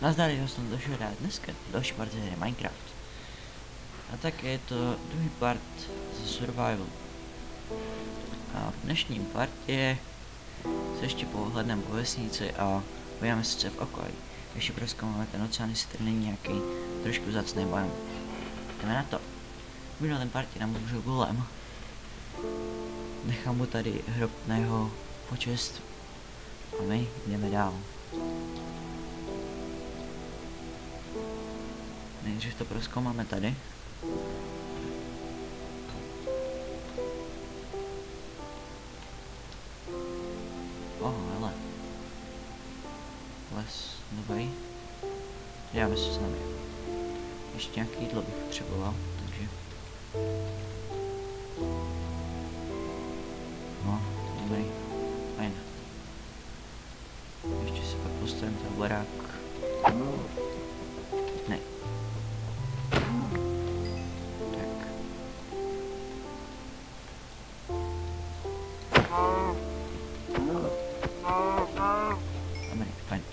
Nazdar, já jsem došel rád dneska další partie hry Minecraft. A tak je to druhý part ze Survival. A v dnešním partě se ještě pohledneme po vesnici a podíváme se v okolí. Ještě proskoumáme ten oceán, jestli tady není nějaký trošku zacný biom. Jdeme na to. V minulém partě nám umřel golem. Nechám mu tady hrob na jeho počest. A my jdeme dál. Nejdřív to proskoumáme tady.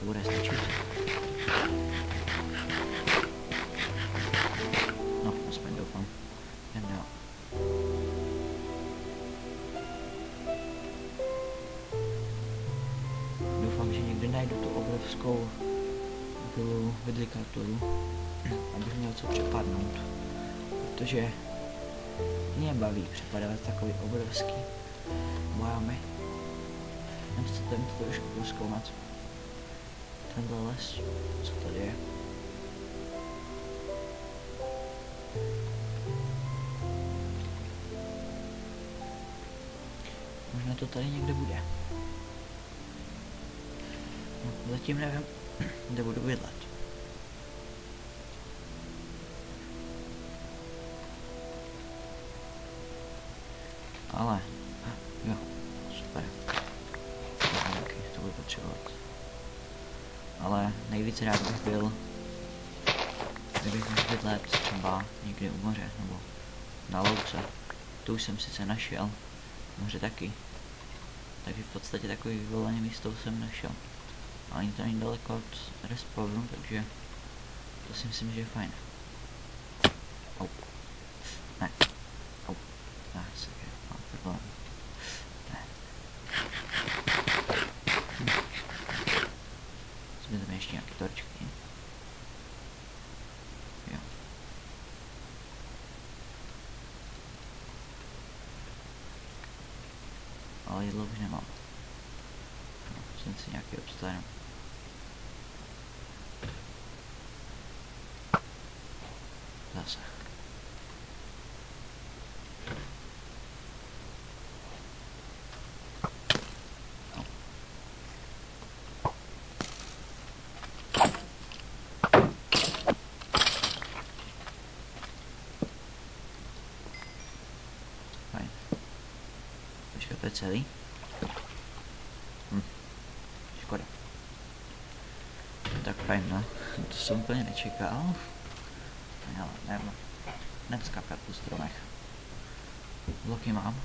Bude stačit. No, aspoň doufám. Jen dál. Doufám, že někdy najdu tu obrovskou tu vedlikaturu, abych měl co přepadnout. Protože mě baví přepadávat takový obrovský biomy. Jen chcete mi to trošku proskoumat. Les, co tady je. Možná to tady někde bude. No, zatím nevím, kde budu bydlet. Ale nejvíce rád bych byl, kdybych mohl bydlet třeba někde u moře, nebo na louce. Tu jsem sice našel, moře taky. Takže v podstatě takový vyvolený místo jsem našel. Ale ani to není daleko od respawnu, takže to si myslím, že je fajn. Au. Ne. Au. Ne, sakra, mám problém. Ne. Hm. Jsme tam ještě nějaké torčky. Jo. Ale jídlo už nemám. No, jsem si nějaký obstarám. Zase. No. Fajn. Počkat, to je celý? Hm. Škoda. Tak fajn, no. To jsem úplně nečekal. Ale nevím. Nevzkakat po stromech. Bloky mám.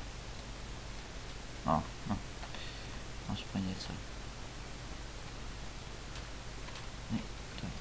No, no. Aspoň něco. Ne, to je.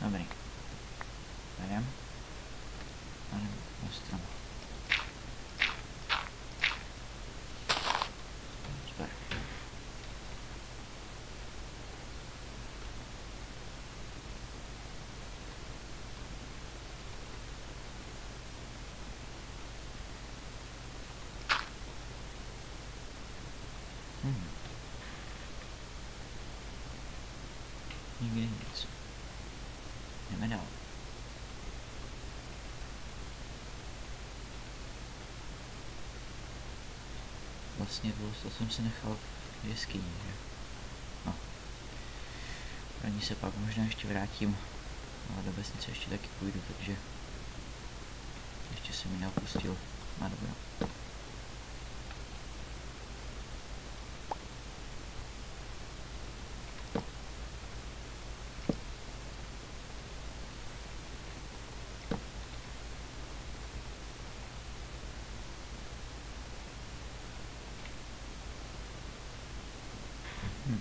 Dobrý. Jdem. Jdem na stranu. Super. Hmm. Nikdy nic. Jdeme dál. Vlastně to jsem si nechal v jeskyni, že? No. ní se pak možná ještě vrátím. Ale do vesnice ještě taky půjdu, takže ještě se mi neopustil. Na dobro. Hm.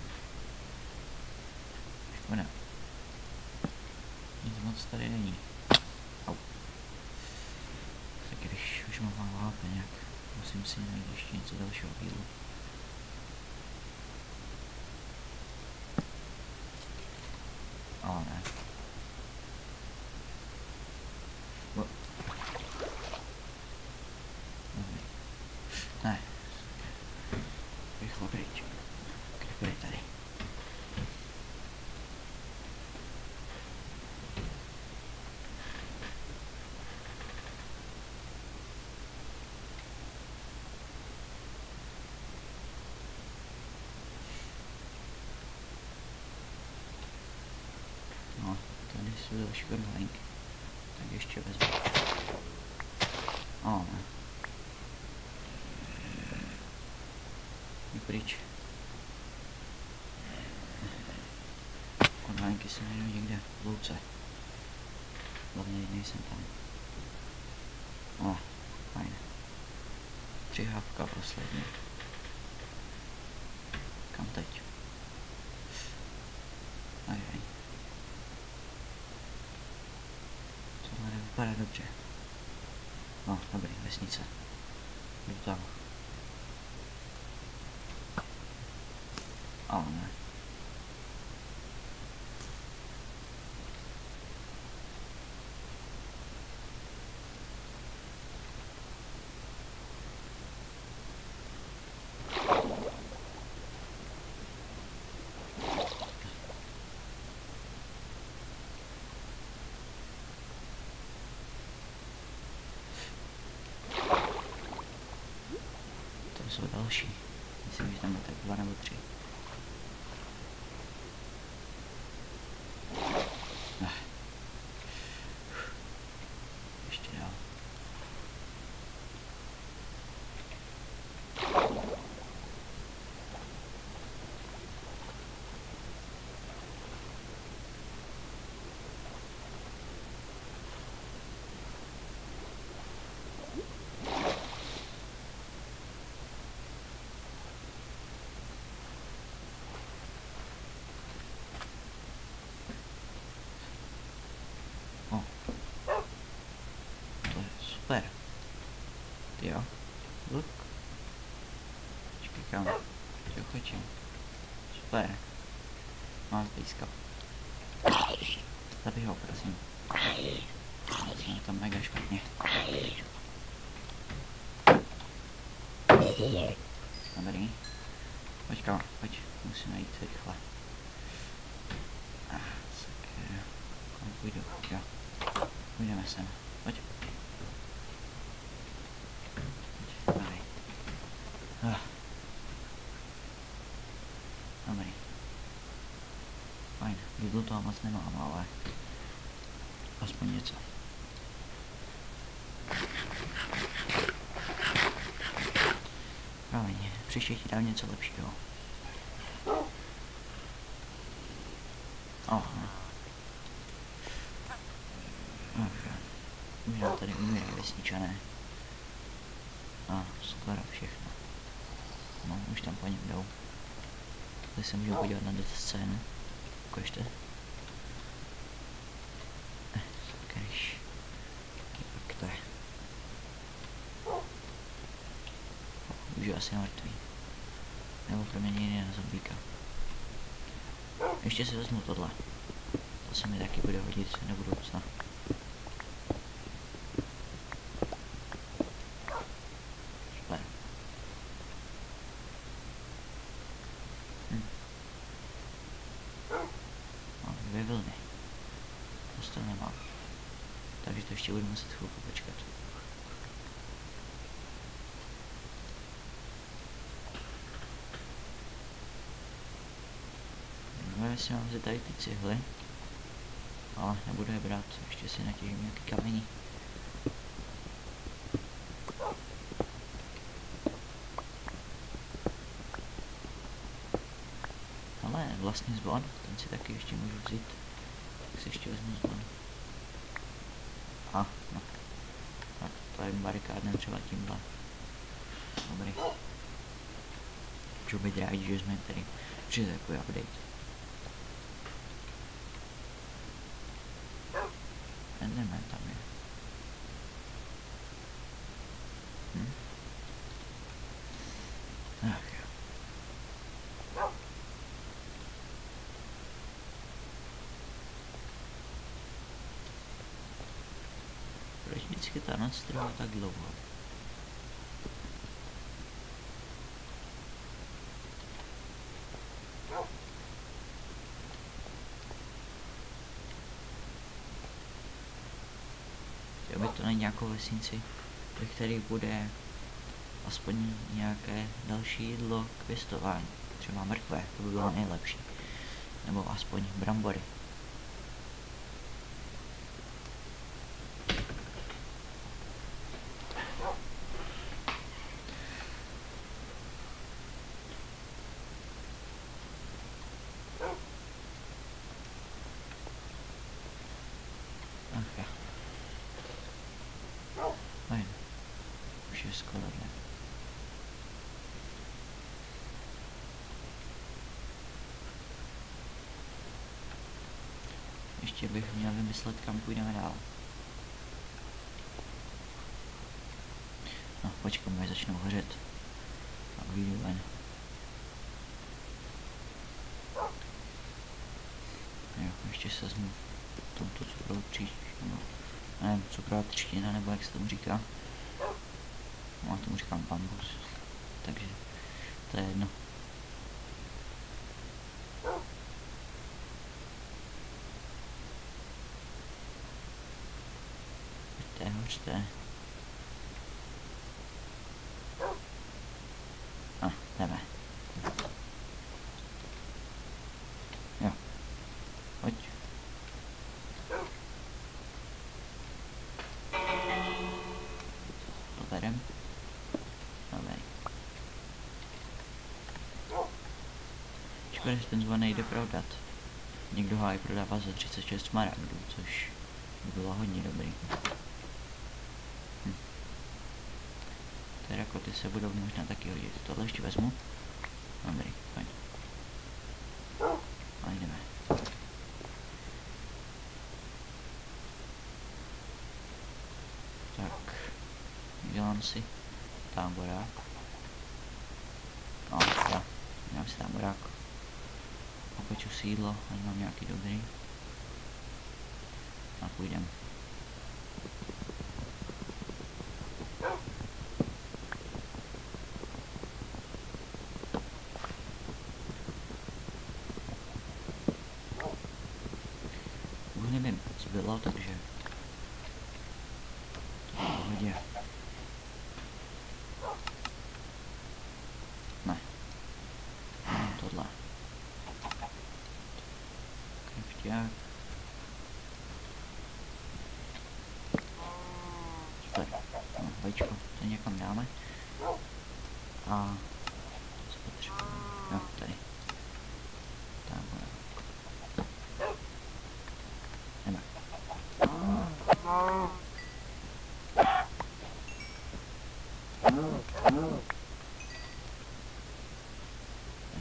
Škoda. Nic moc tady není. Au. Mám málo HP nějak, musím si najít ještě něco dalšího výlu. Ale ne. Bo... Dobrý. Ne. Rychle pryč. Kde tady? No, tady jsou další korvalinky. Tak ještě vezmu. O, ne. Jdi pryč. Korvalinky se najdu někde v louce. Hlavně nejsem tam. O, fajn. Tři hávka poslední. Kam teď? Ajaj. Nevypadá dobře. No, dobrý, vesnice. Jdu tam. Ale ne. Tam jsou další. Myslím, že tam je tak dva nebo tři. Ah. Ještě dál. O. To je super. Ty jo. Look. Počkej kam. Čeho chodím. Super. Mám zblízka. Zabij ho, prosím. Jsem tom mega špatně. Dobrý. Pojď kam, pojď. Musím najít rychle. Sakra. Kam půjdu? Jo. Půjdeme sem. Pojď, Dobrý. Ah. Dobrý. Fajn. Jídlo toho moc nemám, ale aspoň něco. Promiň, příště ti dám něco lepšího. Oh. Dobře. Možná tady umírají vesničané. A skoro všechno. No, už tam po něm jdou. Tady se můžu podívat na death scénu. Ukažte. Eh, sakryš. Jak to je? Už je asi mrtvý. Nebo proměněný na zombíka. Ještě si vezmu tohle. To se mi taky bude hodit do budoucna. Super. Hm. Mám dvě vlny. Prostě nemám. Takže to ještě budu muset chvilku počkat. Vzít tady ty cihly. Ale nebudu je brát, ještě si natěžím nějaký kamení. Ale vlastně zvon, ten si taky ještě můžu vzít. Tak si ještě vezmu zvon. A, no. Tak to je barikádnem třeba tímhle. Dobrý. Můžu být rádi, že jsme tady takový update. Enderman tam je. Hm? Ach jo. Proč vždycky ta noc trvá tak dlouho? Chtěl bych to na nějakou vesnici, ve které bude aspoň nějaké další jídlo k pěstování. Třeba mrkve, to by bylo nejlepší. Nebo aspoň brambory. Ach ja. Fajn. Už je skoro dne. Bych měl vymyslet, kam půjdeme dál. No, počkám, až začnou hořet. A vyjdu ven. Jo, ještě se vezmu tomto cukrovou třištinu. Nevím, cukrová třtina, nebo jak se tomu říká. No, já tomu říkám bambus. Takže to je jedno. Hoďte. A, jdeme. Jo. Pojď. To berem. Dobrý. Škoda, že ten zvon nejde prodat. Někdo ho i prodává za 36 smaragdů, což by bylo hodně dobrý. Hm. Terakoty se budou možná taky hodit. Tohle ještě vezmu. Dobrý, pojď. A jdeme. Tak. Dělám si táborák. No, já. Dělám si táborák. Opeču sídlo, ať mám nějaký dobrý. A půjdem. Už nevím, co bylo, takže... To je v pohodě. Ne. Ne, tohle. Krefťák. Super. No, vajíčko, to někam dáme. A... Co potřebujeme? Jo, tady. Takhle. Jdeme.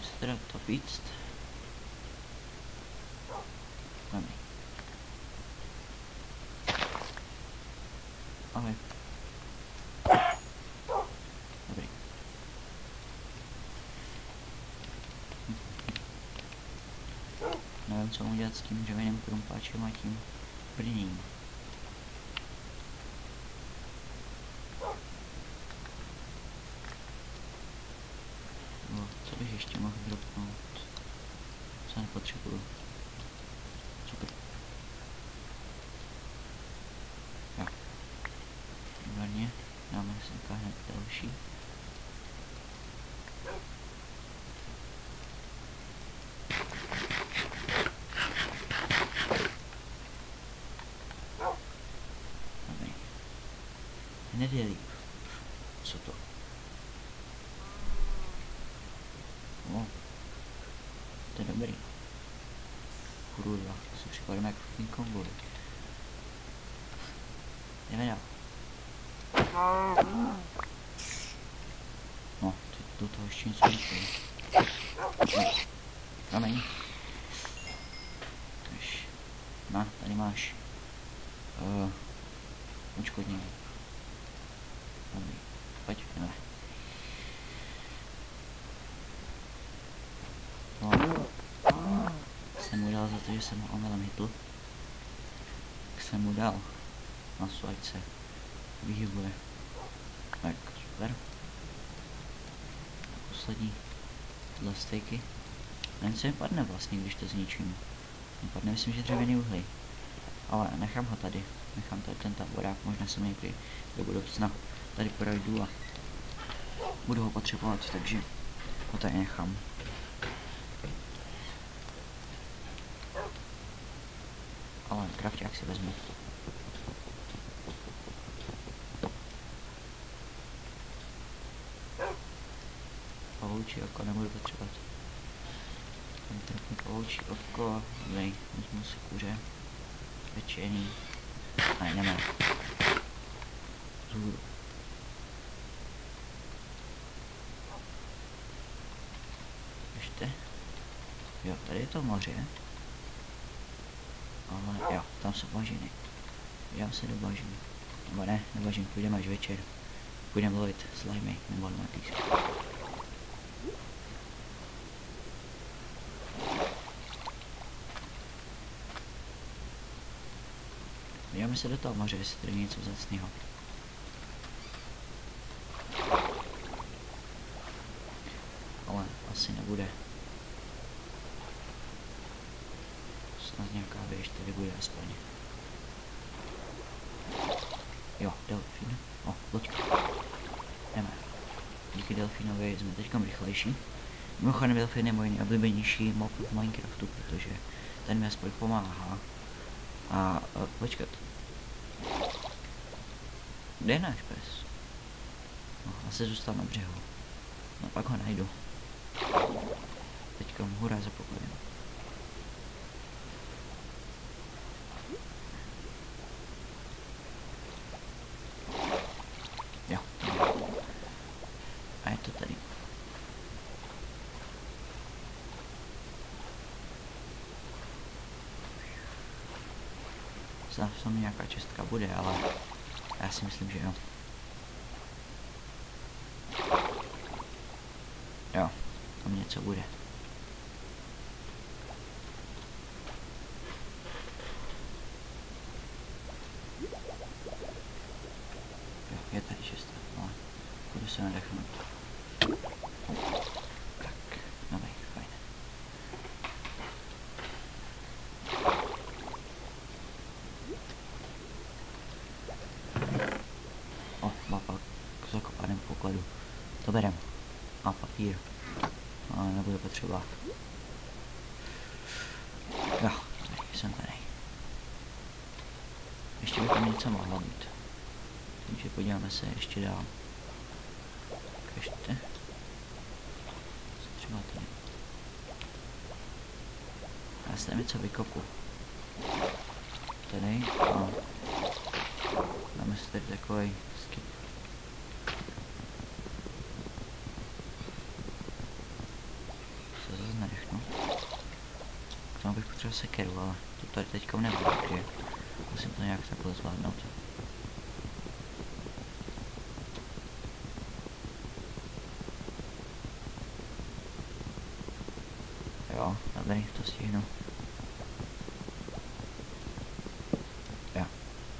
Se teda to víc. Dobrý. Ahoj. Dobrý. Nevím, co mám dělat s tím dřevěným krumpáčem a tím brněním. No, co bych ještě mohl dropnout? Co nepotřebuju? Super. Jo. Výborně. Dáme si hned další. Hned je líp. Co to? No. To je dobrý. Kurva, to si připadám jak fucking konvoj. Jdeme dál. No, ty do toho ještě něco říkají. No. Promiň. Tož. Na, tady máš. Uh, Očkodnění. Dobrý. Pojď, jdeme. No. Jsem mu dal za to, že jsem ho omylem hitl. Tak jsem mu dal maso, ať se vyhybuje. Tak, super. Poslední tyhle stejky. Nevím, co mi padne vlastně, když to zničím. Mi padne, myslím, že dřevěný uhlí. Ale nechám ho tady. Nechám tady ten táborák, možná se mi někdy do budoucna tady projdu a budu ho potřebovat, takže ho tady nechám. Ale krafťák si vezmu. Pavoučí oko nebudu potřebovat. Tam trefnu pavoučí oko, nej, vezmu si kuře, pečený, ne, nemám. Zůru. Ještě? Jo, tady je to moře. Ale jo, tam jsou bažiny. Já se do bažin. Nebo ne, do bažin, půjdeme až večer. Půjdeme lovit slimy nebo matýř. Podíváme se do toho moře, jestli tady něco vzácného. Ale asi nebude. Snad bude aspoň. Jo, delfín. O, loďka. Jdeme. Díky delfínovi jsme teďka rychlejší. Mimochodem delfín je můj nejoblíbenější mob v Minecraftu, protože ten mi aspoň pomáhá. A, a počkat. Kde je náš pes? No, asi zůstal na břehu. No pak ho najdu. Teďka mu hurá za pokojem. Jo. A je to tady. Snad v tom nějaká čestka bude, ale já si myslím, že jo. Jo, tam něco bude. Jo, je tady šestá, ale budu se nadechnout. Tak, dobrý, fajn. O, mapa k zakopaném pokladu. To berem. A papír. Ale nebude potřeba. Jo, tady, jsem tady. Ještě by tam něco mohlo být. Takže podíváme se ještě dál. Co třeba tady. Já si tam něco vykopu. Tady. No. Dáme si tady takový skip. Se zase nadechnu. K tomu bych potřeboval sekeru, ale to tady teďka nebude, takže musím to nějak takhle zvládnout. Jo, dobrý, to stihnu. Jo,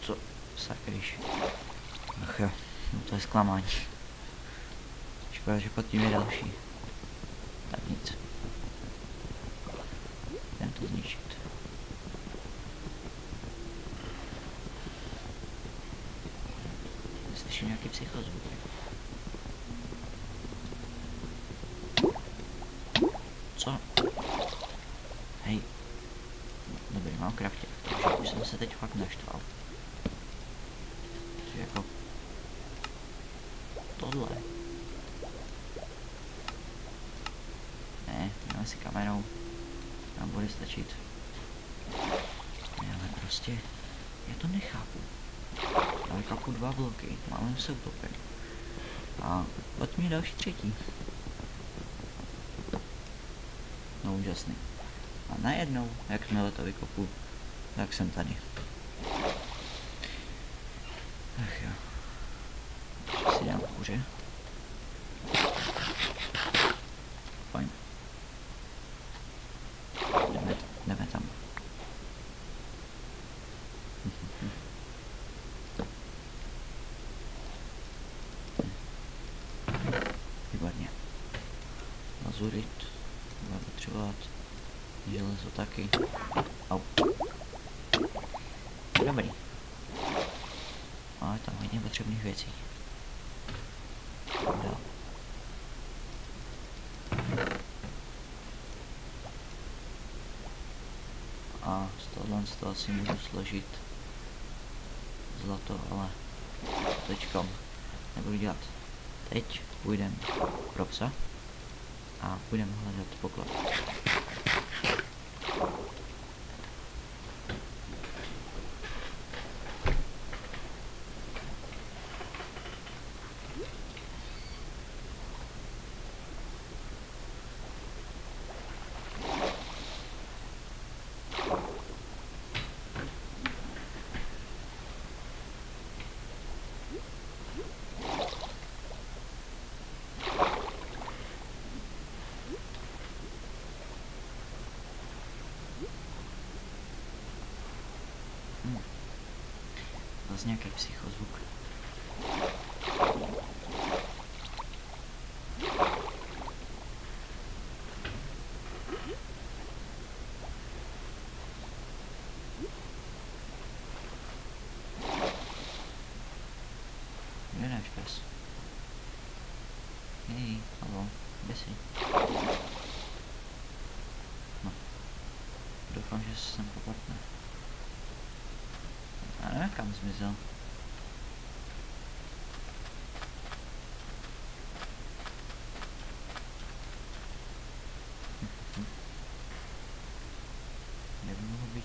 co? Sakryš. Ach jo, no to je zklamání. Škoda, že pod tím je další. Tak nic. Jdem to zničit. Slyším nějaký psychozvuk. Co? Hej. Dobrý, mám kraftěk, takže už jsem se teď fakt naštval. Takže jako tohle. Ne, dáme si kamerou. Nám bude stačit. Ne, ale prostě, já to nechápu. Já vykapu dva bloky, máme se utopit. A pojď mi další třetí. No úžasný. A najednou, jakmile to vykopu, tak jsem tady. Ach jo. Ještě si dám kuře. Fajn. Jdeme, jdeme tam. Výborně. Lazurit. Bude potřebovat železo taky. Au. Dobrý. Máme tam hodně potřebných věcí. Dál. A z tohohle z toho si můžu složit zlato, ale teďkom nebudu dělat. Teď půjdeme pro psa a budeme hledat poklad. Zase nějaký psychozvuk. Kde je náš pes? Hej, halo, kde jsi? No. Doufám, že se sem poplatne. Já nevím, kam zmizel. Kde by mohl být?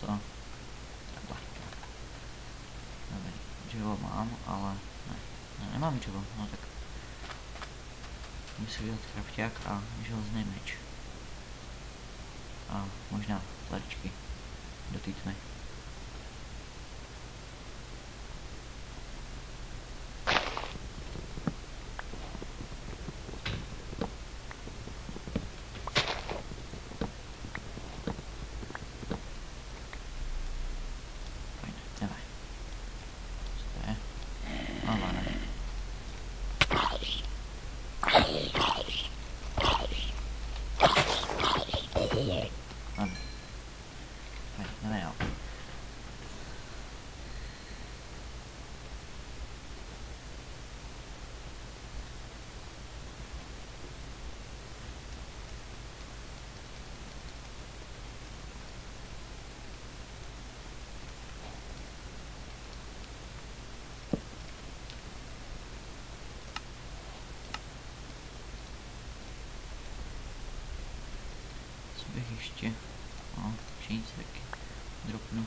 to. Takhle. Dobrý, dřevo mám, ale ne, ne nemám dřevo, no tak musím udělat krafťák a železný meč. A možná tlačky do té tmy. Fajn, jdeme. Co to je? No, no, ne. Ano. Fajn, jdeme dál. Co bych ještě? No, pšenici taky dropnu.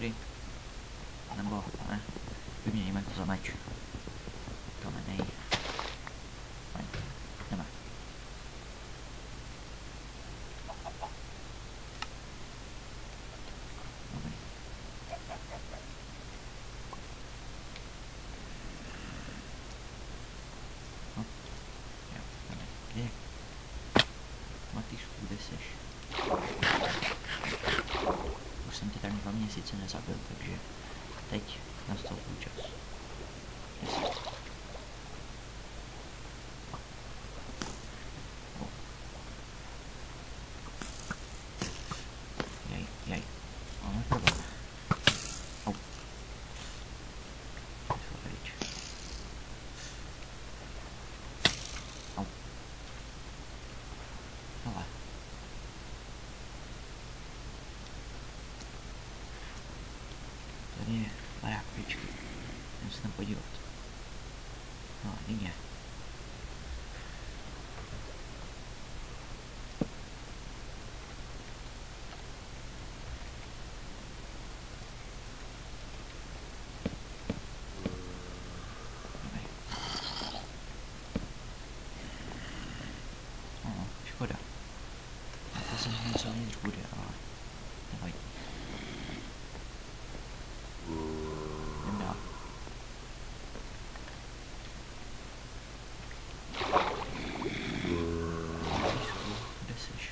Tady. Nebo ne, vyměníme to za meč. Kamenej. Fajn, jdeme. Dobrý. Matýšku, kde seš? Už jsem tě tady dva měsíce nezabil, takže teď nastoupil čas. Kde jsi? O. Jej, jej. Máme problém. Au. Šel pryč. Au. Hele. Tady je barák pičky. Jdem se tam podívat. No, nyní. Dobrý. No, škoda. To jsem si myslel, že bude, ale nevadí. Jdem dál. Blízko, kde seš?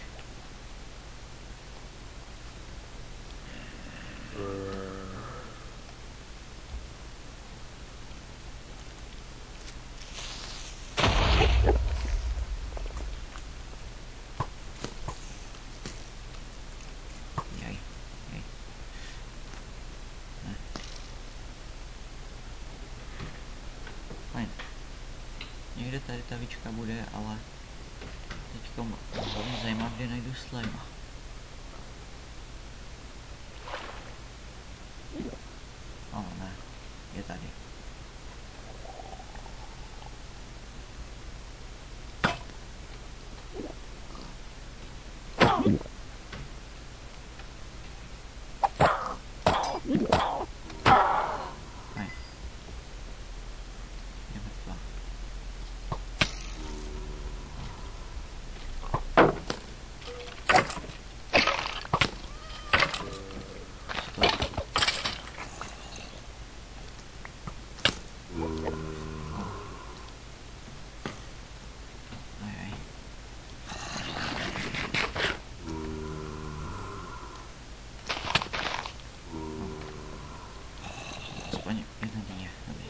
Jej, jej. Ne. Fajn. Někde tady ta víčka bude, ale teďko mě zajímá, kde najdu slajma. O ne, je tady. Fajn. Je mrtvá. Stop. Ajaj. Aspoň jeden je, dobrý.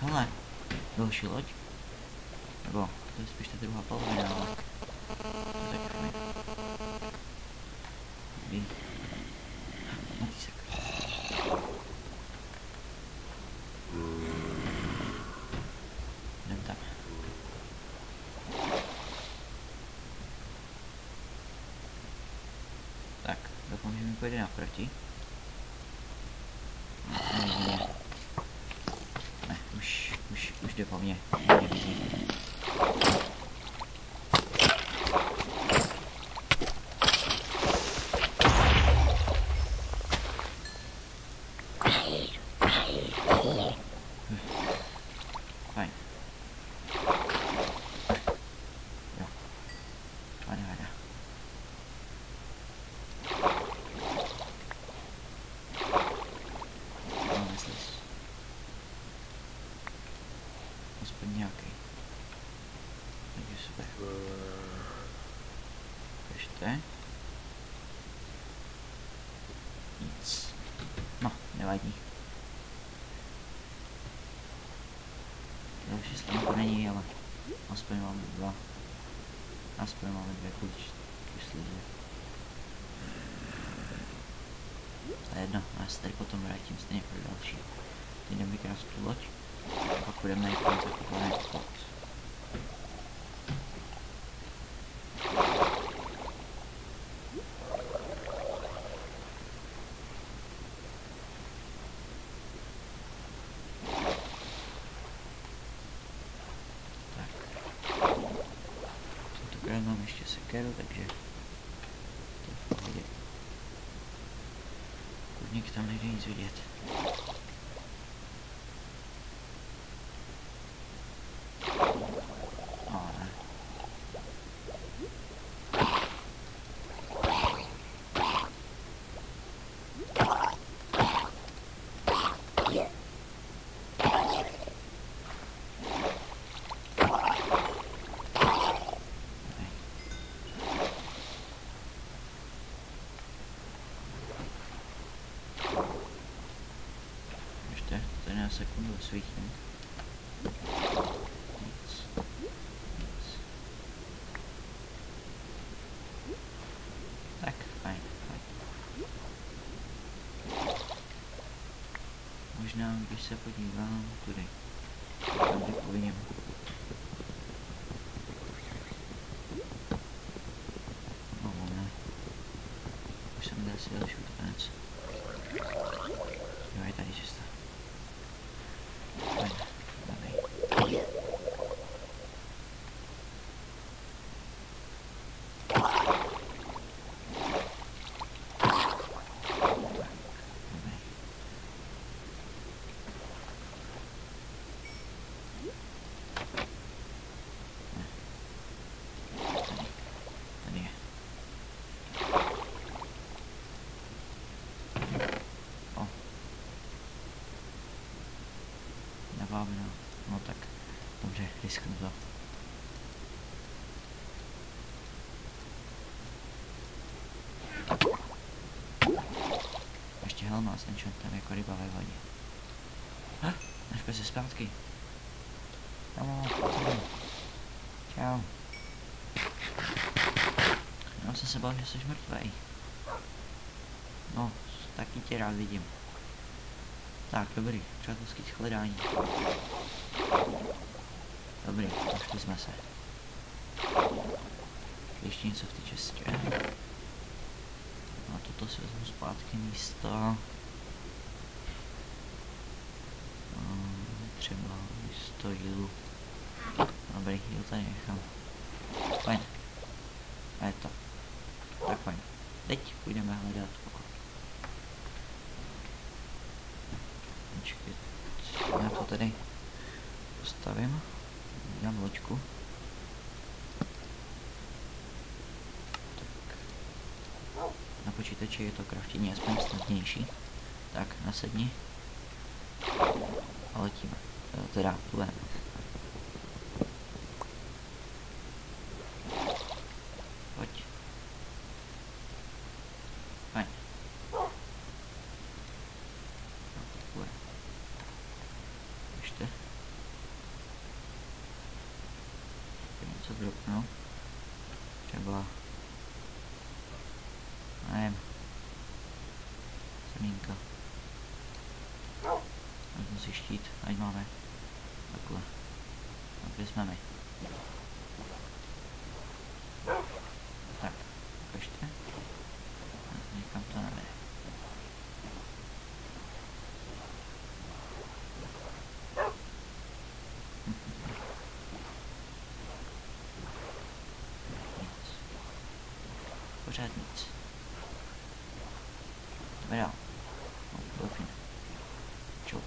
Hele, další loď? Nebo to je spíš ta druhá polovina, ale... Tak fajn. Dobrý. Matísek. Jdem tam. Tak, doufám, že mi pojede naproti. Ne, ne, ne. Ne, už, už, už jde po mně. Mě vidí. Fajn. Jo. Vada, vada. No, myslíš. Aspoň nějaký. Takže super. Ještě. Nic. No, nevadí. Další slanku není, ale aspoň máme dva. Aspoň máme dvě kuličky je jedno, já se tady potom vrátím stejně pro další. Teď jdeme vykrásat tu loď, a pak budeme najít konce kupovaný obchod. Tak. Tentokrát mám ještě sekeru, takže to je v pohodě. Kurník tam nejde nic vidět. O, ne. svítím. Nic. Nic. Tak, fajn, fajn. Možná, když se podívám tudy. Tam ty povidím. No, ne. Už jsem kde asi další konec. Jo, je tady cesta. Fajn, dobrý. Dobrý. Tady. Tady je. O. Nebávno. No tak. Risknu to. Ještě helma s tam jako ryba ve vodě. Ha, náš se zpátky. Kamo, Čau. Já jsem se bál, že jsi mrtvej. No, taky tě rád vidím. Tak, dobrý, přátelský shledání. Dobrý, našli jsme se. Ještě něco v té čestě. A toto si vezmu zpátky místo. Mm, Třeba místo jílu. Dobrý, jíl tady nechám. Fajn. A je to. Tak fajn. Teď půjdeme hledat pokoj. Počkej, já to tady postavím. Loďku. Tak. Na počítači je to kraftění aspoň snadnější. Tak, nasedni. A letíme. Teda, plujeme. Pojď. Fajn. No, takhle. Ještě. Ještě něco dropnu. Třeba... Nevím. Semínka. Vezmu si štít, ať máme. Takhle. A kde jsme my? Tak, ukažte. A Někam to nevede. Nic. Pořád nic. Jdeme dál. No, doufám. Čau.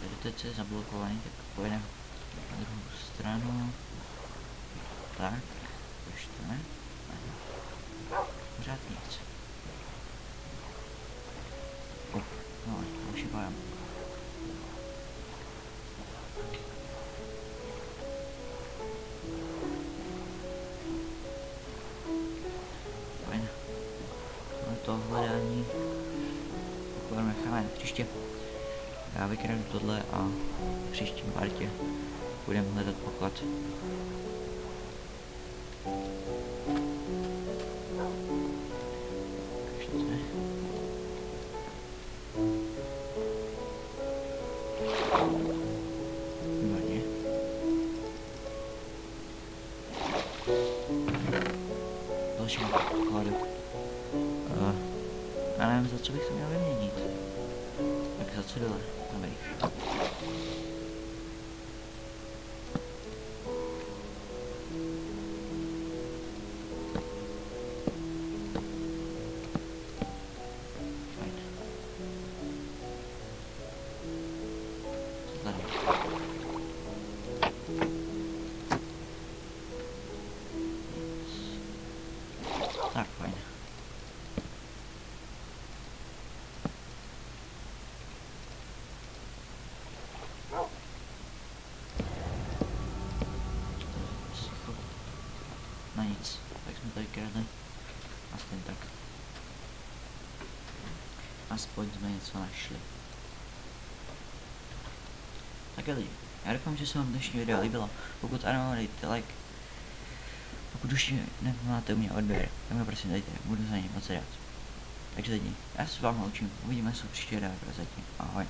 Tady teď je zablokovaný, tak pojedeme na druhou stranu. Tak, to ne. Pořád nic. Oh, no, už je pádám. Tohle a v příštím partě budeme hledat poklad. Ještě. Výborně. Další pokladu. Uh, já nevím, za co bych to měl vyměnit. Tak za co dole? Dobrý. Fajn. aspoň jsme něco našli. Také lidi, já doufám, že se vám dnešní video líbilo. Pokud ano, dejte like. Pokud už nemáte u mě odběr, tak mi prosím dejte, budu za něj moc rád. Takže lidi, já se s vámi učím, uvidíme se příště, dále pro zatím, ahoj.